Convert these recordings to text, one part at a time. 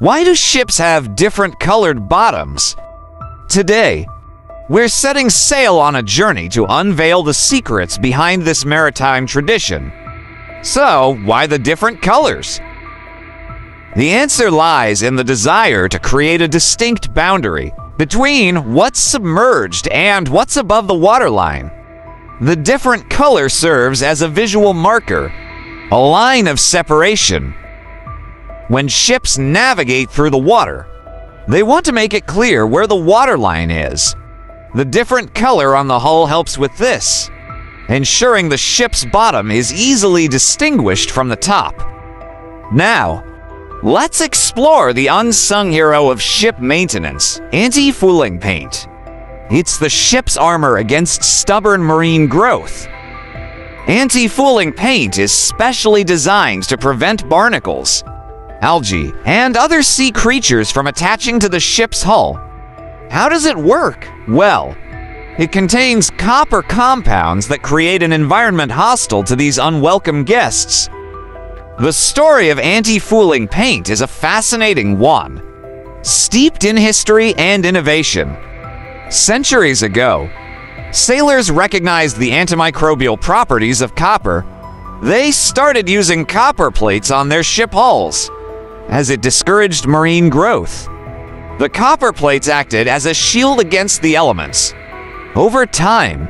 Why do ships have different colored bottoms? Today, we're setting sail on a journey to unveil the secrets behind this maritime tradition. So, why the different colors? The answer lies in the desire to create a distinct boundary between what's submerged and what's above the waterline. The different color serves as a visual marker, a line of separation. When ships navigate through the water, they want to make it clear where the waterline is. The different color on the hull helps with this, ensuring the ship's bottom is easily distinguished from the top. Now, let's explore the unsung hero of ship maintenance, anti-fouling paint. It's the ship's armor against stubborn marine growth. Anti-fouling paint is specially designed to prevent barnacles, algae, and other sea creatures from attaching to the ship's hull. How does it work? Well, it contains copper compounds that create an environment hostile to these unwelcome guests. The story of anti-fouling paint is a fascinating one, steeped in history and innovation. Centuries ago, sailors recognized the antimicrobial properties of copper. They started using copper plates on their ship hulls, as it discouraged marine growth. The copper plates acted as a shield against the elements. Over time,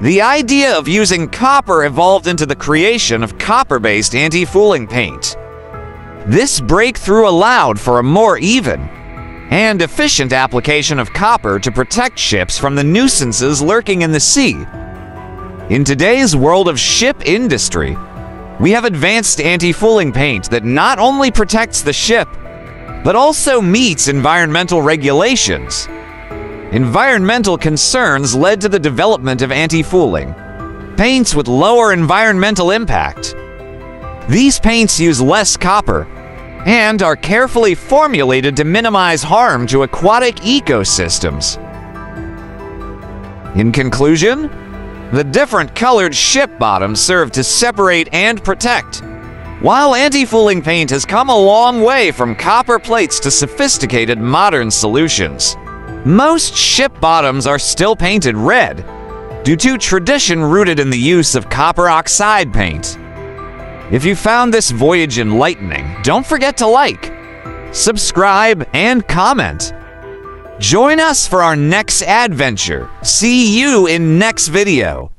the idea of using copper evolved into the creation of copper-based anti-fouling paint. This breakthrough allowed for a more even and efficient application of copper to protect ships from the nuisances lurking in the sea. In today's world of ship industry, we have advanced anti-fouling paint that not only protects the ship, but also meets environmental regulations. Environmental concerns led to the development of anti-fouling, paints with lower environmental impact. These paints use less copper and are carefully formulated to minimize harm to aquatic ecosystems. In conclusion, the different colored ship bottoms serve to separate and protect. While anti-fouling paint has come a long way from copper plates to sophisticated modern solutions, most ship bottoms are still painted red due to tradition rooted in the use of copper oxide paint. If you found this voyage enlightening, don't forget to like, subscribe, and comment. Join us for our next adventure. See you in next video.